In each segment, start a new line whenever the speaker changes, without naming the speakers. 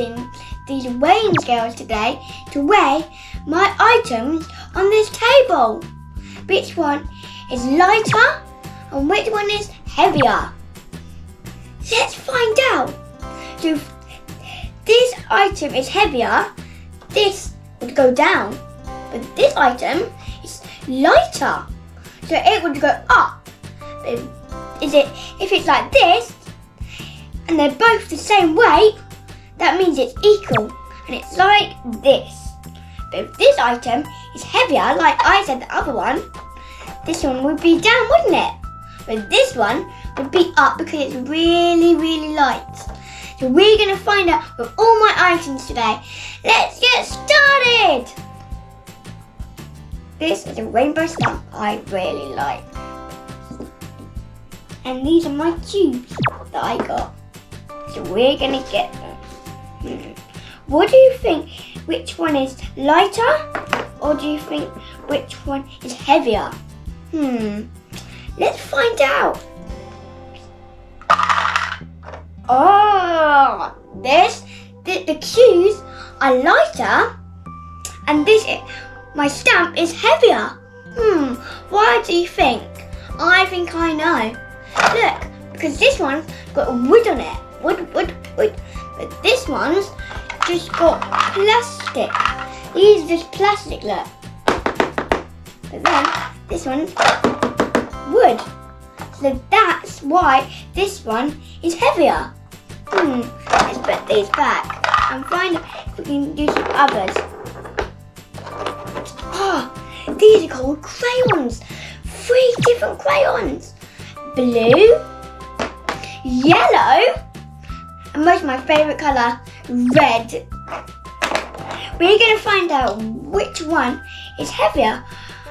using these weighing scales today to weigh my items on this table. Which one is lighter and which one is heavier? Let's find out. So this item is heavier, this would go down. But this item is lighter, so it would go up. Is it if it's like this and they're both the same weight, that means it's equal and it's like this. But if this item is heavier, like I said the other one, this one would be down, wouldn't it? But this one would be up because it's really, really light. So we're going to find out with all my items today. Let's get started! This is a rainbow stamp I really like. And these are my cubes that I got. So we're going to get them. What do you think? Which one is lighter? Or do you think which one is heavier? Hmm. Let's find out. Oh, this, the, the cues are lighter and this, my stamp is heavier. Hmm, why do you think? I think I know. Look, because this one's got wood on it. Wood, wood, wood. But this one's just got plastic. These just plastic, look. But then this one's wood. So that's why this one is heavier. Hmm, let's put these back and find if we can do some others. Ah, oh, these are called crayons. Three different crayons. Blue, yellow, and most my favourite colour, red. We're going to find out which one is heavier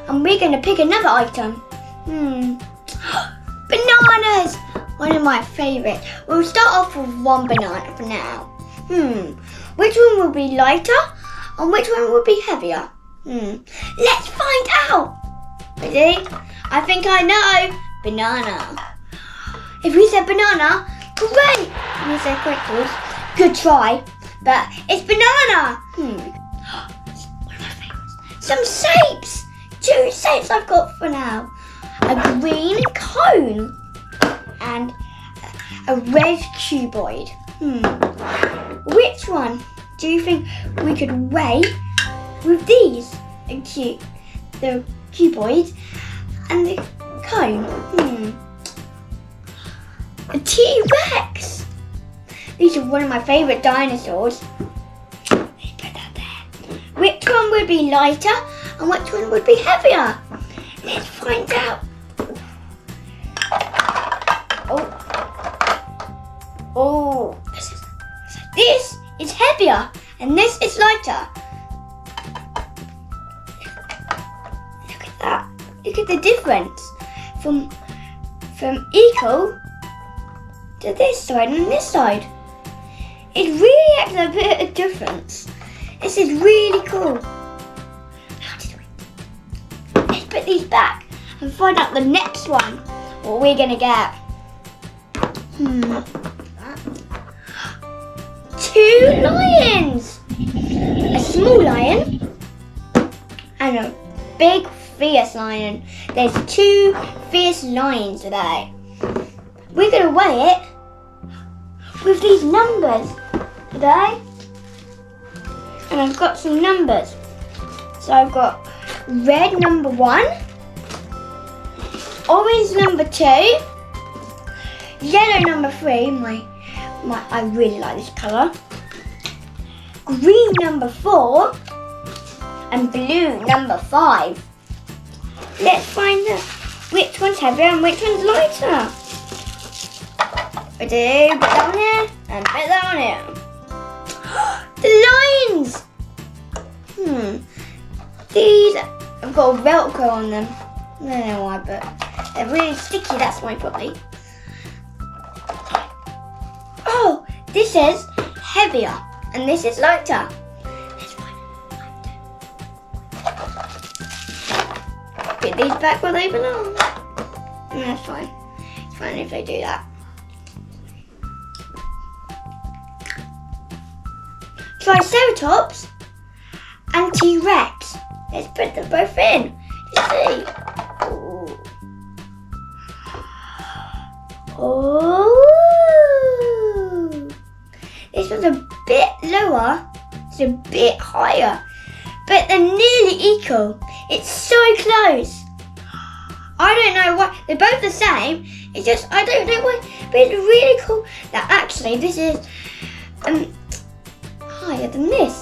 and we're going to pick another item. Hmm. Bananas! one of my favourites. We'll start off with one banana for now. Hmm, which one will be lighter and which one will be heavier? Hmm, let's find out. Ready? I think I know. Banana. If we said banana, great. If we said crinkles, good try. But it's banana. Hmm. One of my favourites. Some shapes. Two shapes I've got for now. A green cone and a red cuboid. Hmm. Which one do you think we could weigh with these? The, cu the cuboid and the cone. Hmm. A T-Rex. These are one of my favourite dinosaurs. Let's put that there. Which one would be lighter and which one would be heavier? Let's find out. Oh, oh is this is heavier and this is lighter. Look at that. Look at the difference from from equal to this side and this side. It really makes a bit of difference. This is really cool. Let's put these back and find out the next one. What we're gonna get. Hmm two lions. A small lion and a big fierce lion. There's two fierce lions today. We're to weigh it with these numbers today. And I've got some numbers. So I've got red number one, orange number two, yellow number three, my my, I really like this colour. Green number four and blue number five. Let's find out which one's heavier and which one's lighter. Ready? Put that on here and put that on here. The lines! Hmm. These have got Velcro on them. I don't know why, but they're really sticky, that's why probably. Oh, this is heavier and this is lighter. Put these back where they belong. That's fine. It's fine if they do that. Triceratops and T-Rex. Let's put them both in. Let's see. Oh. This was a bit lower. It's a bit higher. But they're nearly equal. It's so close. I don't know why. They're both the same. It's just, I don't know why. But it's really cool that actually this is um, higher than this.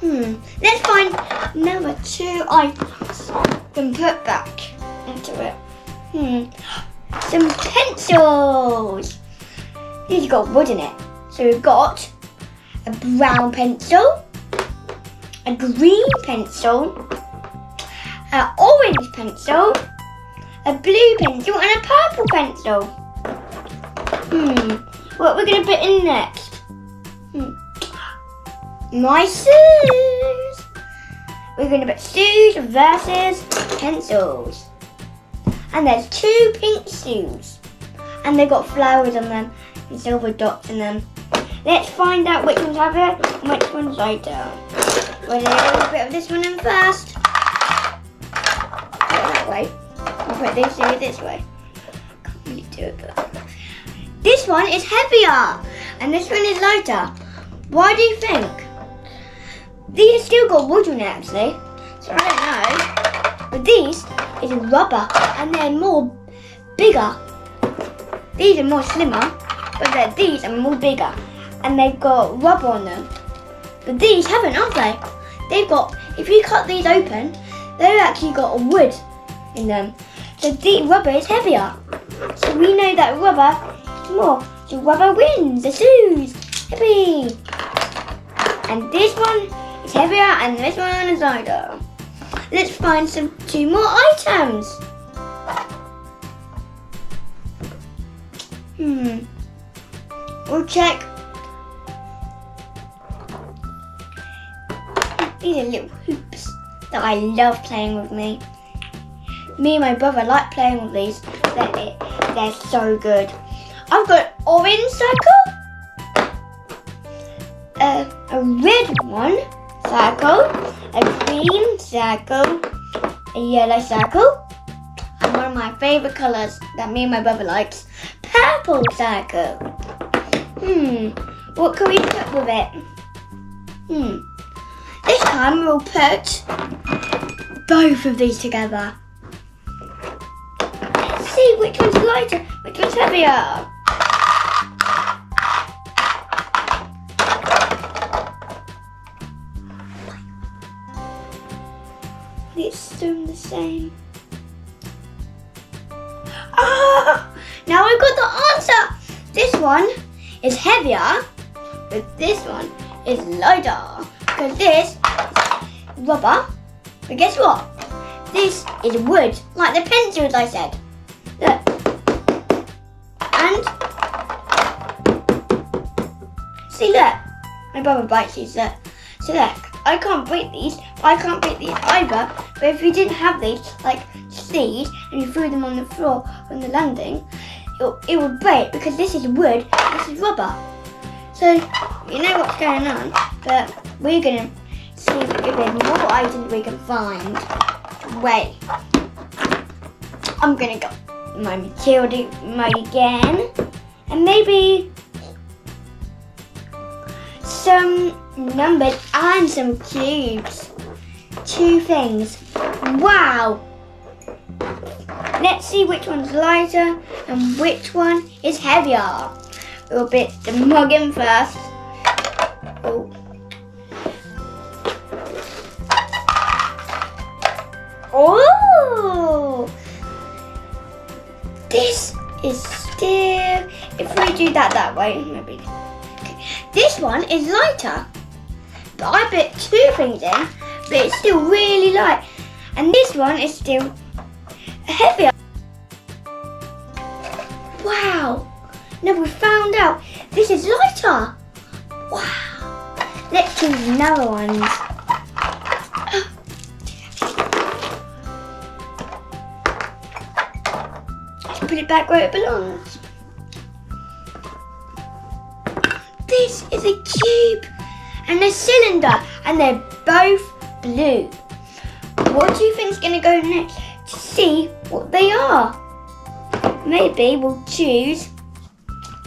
Hmm. Let's find number two items and put back into it. Hmm. Some pencils. These got wood in it. So we've got a brown pencil, a green pencil, an orange pencil, a blue pencil, and a purple pencil. Hmm. What we're gonna put in next? My shoes. We're gonna put shoes versus pencils. And there's two pink shoes. And they've got flowers on them and silver dots in them. Let's find out which one's have it and which one's lighter. We'll do a little bit of this one in first. Put that way. I'll put this two this way. Really do it, this one is heavier and this one is lighter. Why do you think? These still got wood on it actually, eh? so I don't know. But these is rubber and they're more bigger. These are more slimmer, but these are more bigger and they've got rubber on them. But these haven't, have they? They've got, if you cut these open, they've actually got wood in them. So the rubber is heavier. So we know that rubber is more. So rubber wins the shoes. Heavy. And this one heavier and this one is lighter. Let's find some two more items. Hmm. We'll check. These are little hoops that I love playing with me. Me and my brother like playing with these. They're, they're so good. I've got an orange circle, a, a red one circle, a green circle, a yellow circle, and one of my favourite colours that me and my brother likes, purple circle. Hmm, what can we put with it? Hmm, this time we'll put both of these together. Let's see which one's lighter, which one's heavier. It's still the same. Ah! Now we've got the answer. This one is heavier, but this one is lighter. Because this is rubber. But guess what? This is wood, like the pencils I said. Look. And see look. My brother bites these look. So look, I can't break these, I can't break these either. But if you didn't have these, like these, and you threw them on the floor on the landing, it, it would break because this is wood, this is rubber. So you know what's going on, but we're gonna see if there's more items we can find. Wait. I'm gonna go my Matilda mug again. And maybe some numbers and some cubes. Two things. Wow. Let's see which one's lighter and which one is heavier. We'll bit the mug in first. Oh. Oh! This is still, if we do that that way, maybe. This one is lighter, but I put two things in, but it's still really light. And this one is still heavier. Wow! Now we found out this is lighter. Wow! Let's choose another one. put it back where it belongs. This is a cube and a cylinder, and they're both blue. What do you think is going to go next to see what they are? Maybe we'll choose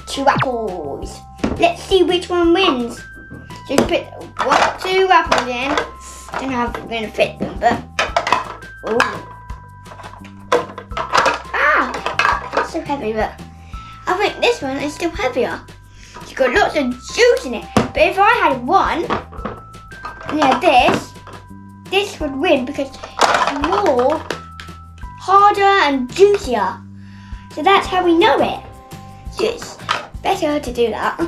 two apples. Let's see which one wins. Just put one, two apples in. Don't know how we're going to fit them, but ooh. Ah, it's so heavy, but I think this one is still heavier. It's got lots of juice in it. But if I had one, yeah, this, this would win because it's more harder and juicier. So that's how we know it. So it's better to do that.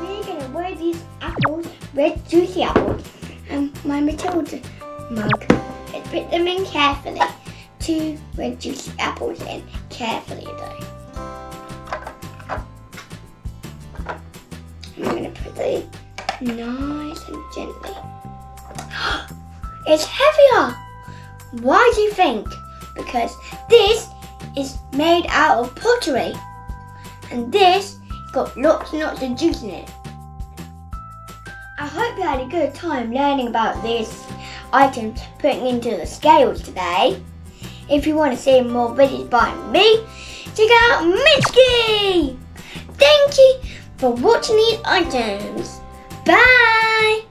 We're gonna wear these apples, red juicy apples, and my Matilda mug. Let's put them in carefully. Two red juicy apples in carefully though. I'm gonna put it nice and gently. It's heavier! Why do you think? Because this is made out of pottery. And this got lots and lots of juice in it. I hope you had a good time learning about these items putting into the scales today. If you want to see more videos by me, check out Minsky! Thank you for watching these items. Bye!